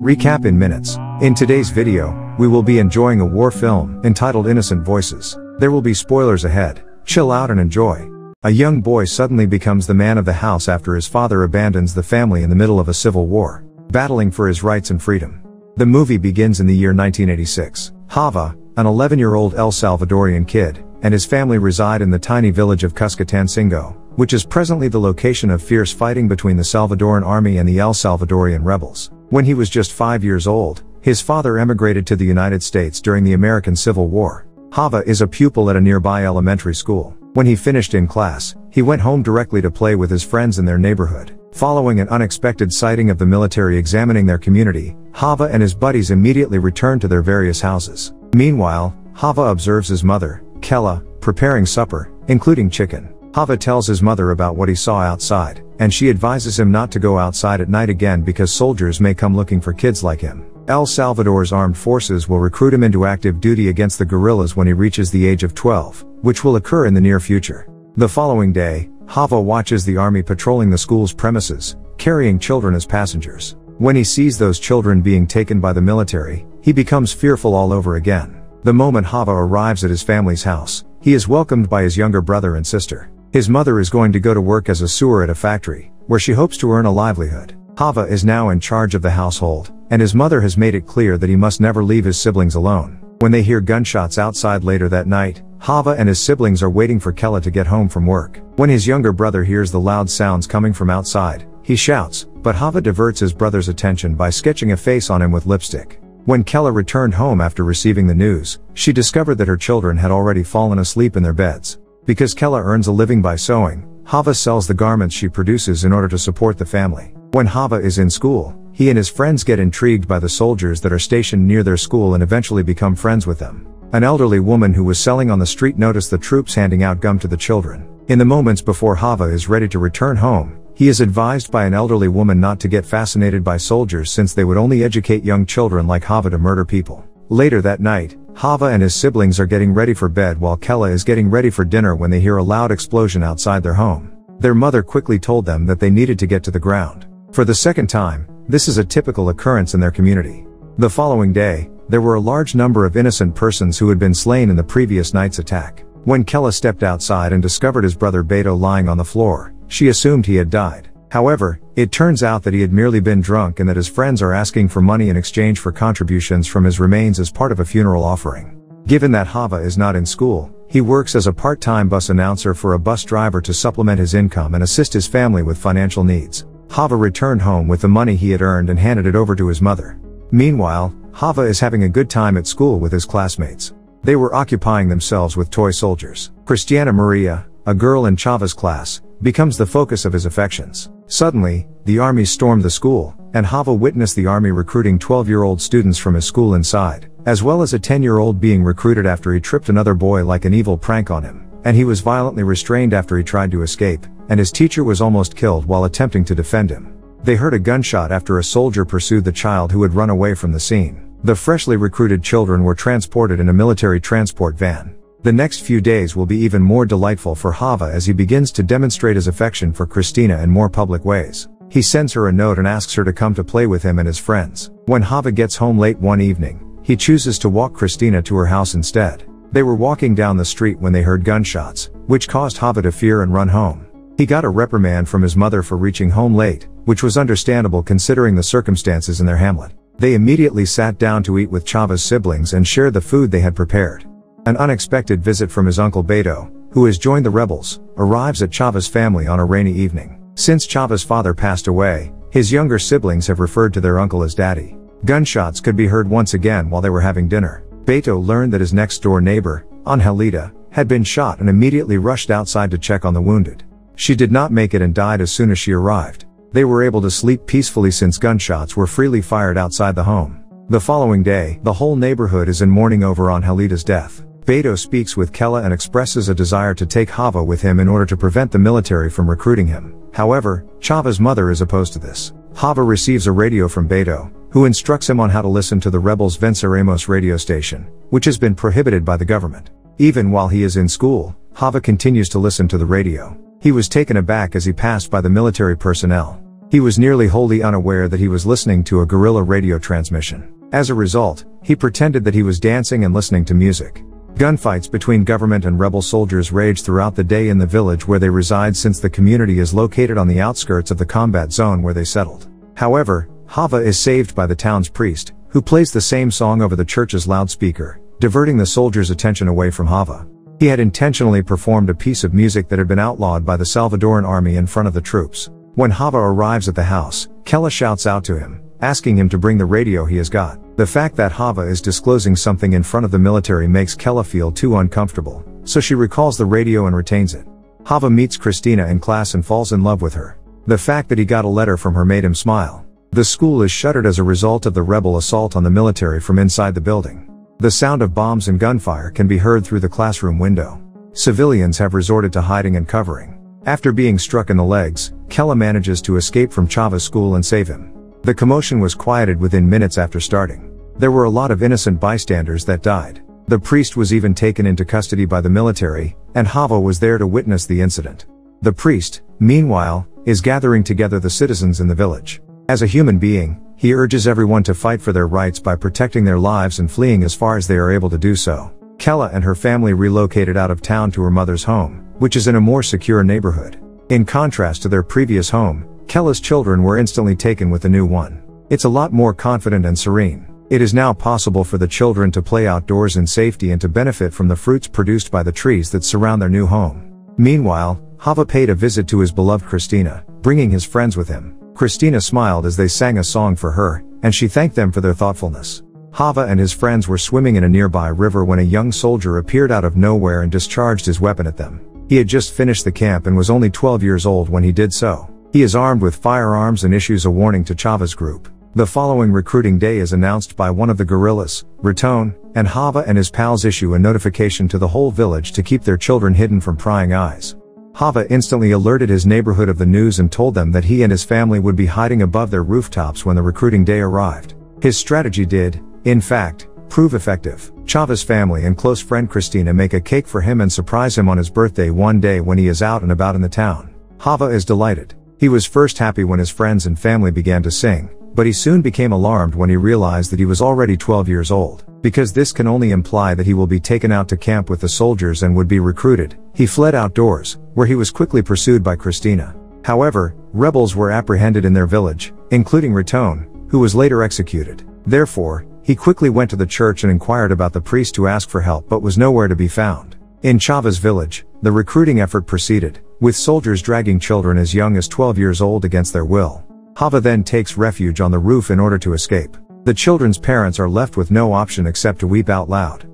Recap in minutes. In today's video, we will be enjoying a war film entitled Innocent Voices. There will be spoilers ahead. Chill out and enjoy. A young boy suddenly becomes the man of the house after his father abandons the family in the middle of a civil war, battling for his rights and freedom. The movie begins in the year 1986. Hava, an 11-year-old El Salvadorian kid, and his family reside in the tiny village of Cuscatancingo, which is presently the location of fierce fighting between the Salvadoran army and the El Salvadorian rebels. When he was just five years old, his father emigrated to the United States during the American Civil War. Hava is a pupil at a nearby elementary school. When he finished in class, he went home directly to play with his friends in their neighborhood. Following an unexpected sighting of the military examining their community, Hava and his buddies immediately returned to their various houses. Meanwhile, Hava observes his mother, Kella, preparing supper, including chicken. Hava tells his mother about what he saw outside, and she advises him not to go outside at night again because soldiers may come looking for kids like him. El Salvador's armed forces will recruit him into active duty against the guerrillas when he reaches the age of 12, which will occur in the near future. The following day, Hava watches the army patrolling the school's premises, carrying children as passengers. When he sees those children being taken by the military, he becomes fearful all over again. The moment Hava arrives at his family's house, he is welcomed by his younger brother and sister. His mother is going to go to work as a sewer at a factory, where she hopes to earn a livelihood. Hava is now in charge of the household, and his mother has made it clear that he must never leave his siblings alone. When they hear gunshots outside later that night, Hava and his siblings are waiting for Kella to get home from work. When his younger brother hears the loud sounds coming from outside, he shouts, but Hava diverts his brother's attention by sketching a face on him with lipstick. When Kella returned home after receiving the news, she discovered that her children had already fallen asleep in their beds. Because Kella earns a living by sewing, Hava sells the garments she produces in order to support the family. When Hava is in school, he and his friends get intrigued by the soldiers that are stationed near their school and eventually become friends with them. An elderly woman who was selling on the street noticed the troops handing out gum to the children. In the moments before Hava is ready to return home, he is advised by an elderly woman not to get fascinated by soldiers since they would only educate young children like Hava to murder people. Later that night, Hava and his siblings are getting ready for bed while Kella is getting ready for dinner when they hear a loud explosion outside their home. Their mother quickly told them that they needed to get to the ground. For the second time, this is a typical occurrence in their community. The following day, there were a large number of innocent persons who had been slain in the previous night's attack. When Kella stepped outside and discovered his brother Beto lying on the floor, she assumed he had died. However, it turns out that he had merely been drunk and that his friends are asking for money in exchange for contributions from his remains as part of a funeral offering. Given that Hava is not in school, he works as a part-time bus announcer for a bus driver to supplement his income and assist his family with financial needs. Hava returned home with the money he had earned and handed it over to his mother. Meanwhile, Hava is having a good time at school with his classmates. They were occupying themselves with toy soldiers. Christiana Maria, a girl in Chava's class, becomes the focus of his affections. Suddenly, the army stormed the school, and Hava witnessed the army recruiting 12-year-old students from his school inside, as well as a 10-year-old being recruited after he tripped another boy like an evil prank on him, and he was violently restrained after he tried to escape, and his teacher was almost killed while attempting to defend him. They heard a gunshot after a soldier pursued the child who had run away from the scene. The freshly recruited children were transported in a military transport van. The next few days will be even more delightful for Hava as he begins to demonstrate his affection for Christina in more public ways. He sends her a note and asks her to come to play with him and his friends. When Hava gets home late one evening, he chooses to walk Christina to her house instead. They were walking down the street when they heard gunshots, which caused Hava to fear and run home. He got a reprimand from his mother for reaching home late, which was understandable considering the circumstances in their hamlet. They immediately sat down to eat with Chava's siblings and shared the food they had prepared. An unexpected visit from his uncle Beto, who has joined the rebels, arrives at Chava's family on a rainy evening. Since Chava's father passed away, his younger siblings have referred to their uncle as daddy. Gunshots could be heard once again while they were having dinner. Beto learned that his next door neighbor, Angelita, had been shot and immediately rushed outside to check on the wounded. She did not make it and died as soon as she arrived. They were able to sleep peacefully since gunshots were freely fired outside the home. The following day, the whole neighborhood is in mourning over Angelita's death. Beto speaks with Kella and expresses a desire to take Hava with him in order to prevent the military from recruiting him. However, Chava's mother is opposed to this. Hava receives a radio from Beto, who instructs him on how to listen to the rebels' Venceremos radio station, which has been prohibited by the government. Even while he is in school, Hava continues to listen to the radio. He was taken aback as he passed by the military personnel. He was nearly wholly unaware that he was listening to a guerrilla radio transmission. As a result, he pretended that he was dancing and listening to music. Gunfights between government and rebel soldiers rage throughout the day in the village where they reside since the community is located on the outskirts of the combat zone where they settled. However, Hava is saved by the town's priest, who plays the same song over the church's loudspeaker, diverting the soldiers' attention away from Hava. He had intentionally performed a piece of music that had been outlawed by the Salvadoran army in front of the troops. When Hava arrives at the house, Kella shouts out to him, asking him to bring the radio he has got. The fact that Hava is disclosing something in front of the military makes Kella feel too uncomfortable, so she recalls the radio and retains it. Hava meets Christina in class and falls in love with her. The fact that he got a letter from her made him smile. The school is shuttered as a result of the rebel assault on the military from inside the building. The sound of bombs and gunfire can be heard through the classroom window. Civilians have resorted to hiding and covering. After being struck in the legs, Kella manages to escape from Chava's school and save him. The commotion was quieted within minutes after starting. There were a lot of innocent bystanders that died. The priest was even taken into custody by the military, and Hava was there to witness the incident. The priest, meanwhile, is gathering together the citizens in the village. As a human being, he urges everyone to fight for their rights by protecting their lives and fleeing as far as they are able to do so. Kella and her family relocated out of town to her mother's home, which is in a more secure neighborhood. In contrast to their previous home, Kella's children were instantly taken with the new one. It's a lot more confident and serene. It is now possible for the children to play outdoors in safety and to benefit from the fruits produced by the trees that surround their new home. Meanwhile, Hava paid a visit to his beloved Christina, bringing his friends with him. Christina smiled as they sang a song for her, and she thanked them for their thoughtfulness. Hava and his friends were swimming in a nearby river when a young soldier appeared out of nowhere and discharged his weapon at them. He had just finished the camp and was only 12 years old when he did so. He is armed with firearms and issues a warning to Chava's group. The following recruiting day is announced by one of the guerrillas, Raton, and Hava and his pals issue a notification to the whole village to keep their children hidden from prying eyes. Hava instantly alerted his neighborhood of the news and told them that he and his family would be hiding above their rooftops when the recruiting day arrived. His strategy did, in fact, prove effective. Chava's family and close friend Christina make a cake for him and surprise him on his birthday one day when he is out and about in the town. Hava is delighted. He was first happy when his friends and family began to sing, but he soon became alarmed when he realized that he was already 12 years old. Because this can only imply that he will be taken out to camp with the soldiers and would be recruited, he fled outdoors, where he was quickly pursued by Christina. However, rebels were apprehended in their village, including Raton, who was later executed. Therefore, he quickly went to the church and inquired about the priest to ask for help but was nowhere to be found. In Chava's village, the recruiting effort proceeded, with soldiers dragging children as young as 12 years old against their will. Hava then takes refuge on the roof in order to escape. The children's parents are left with no option except to weep out loud.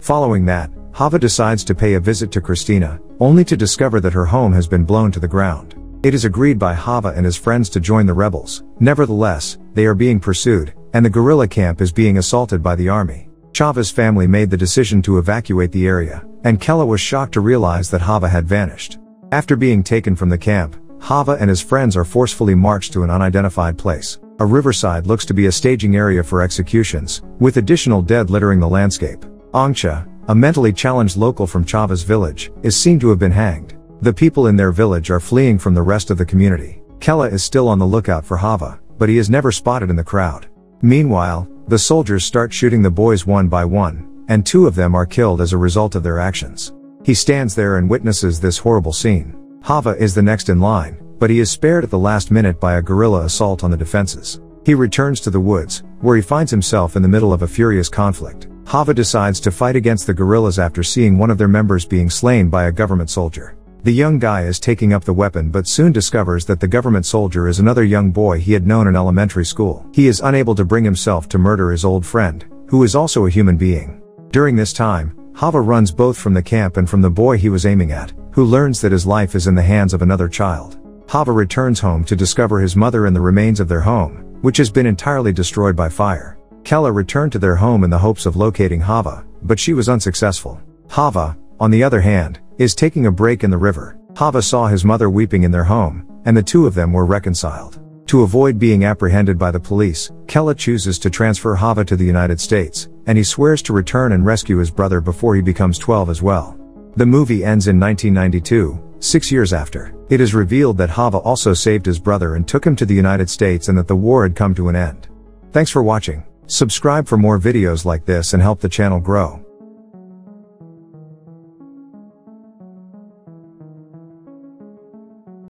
Following that, Hava decides to pay a visit to Christina, only to discover that her home has been blown to the ground. It is agreed by Hava and his friends to join the rebels. Nevertheless, they are being pursued, and the guerrilla camp is being assaulted by the army. Chava's family made the decision to evacuate the area, and Kella was shocked to realize that Hava had vanished. After being taken from the camp, Hava and his friends are forcefully marched to an unidentified place. A riverside looks to be a staging area for executions, with additional dead littering the landscape. Angcha, a mentally challenged local from Chava's village, is seen to have been hanged. The people in their village are fleeing from the rest of the community. Kella is still on the lookout for Hava, but he is never spotted in the crowd. Meanwhile, the soldiers start shooting the boys one by one, and two of them are killed as a result of their actions. He stands there and witnesses this horrible scene. Hava is the next in line, but he is spared at the last minute by a guerrilla assault on the defenses. He returns to the woods, where he finds himself in the middle of a furious conflict. Hava decides to fight against the guerrillas after seeing one of their members being slain by a government soldier. The young guy is taking up the weapon but soon discovers that the government soldier is another young boy he had known in elementary school. He is unable to bring himself to murder his old friend, who is also a human being. During this time, Hava runs both from the camp and from the boy he was aiming at, who learns that his life is in the hands of another child. Hava returns home to discover his mother and the remains of their home, which has been entirely destroyed by fire. Kella returned to their home in the hopes of locating Hava, but she was unsuccessful. Hava, on the other hand, is taking a break in the river. Hava saw his mother weeping in their home, and the two of them were reconciled. To avoid being apprehended by the police, Kella chooses to transfer Hava to the United States, and he swears to return and rescue his brother before he becomes 12 as well. The movie ends in 1992, six years after. It is revealed that Hava also saved his brother and took him to the United States and that the war had come to an end. Thanks for watching. Subscribe for more videos like this and help the channel grow.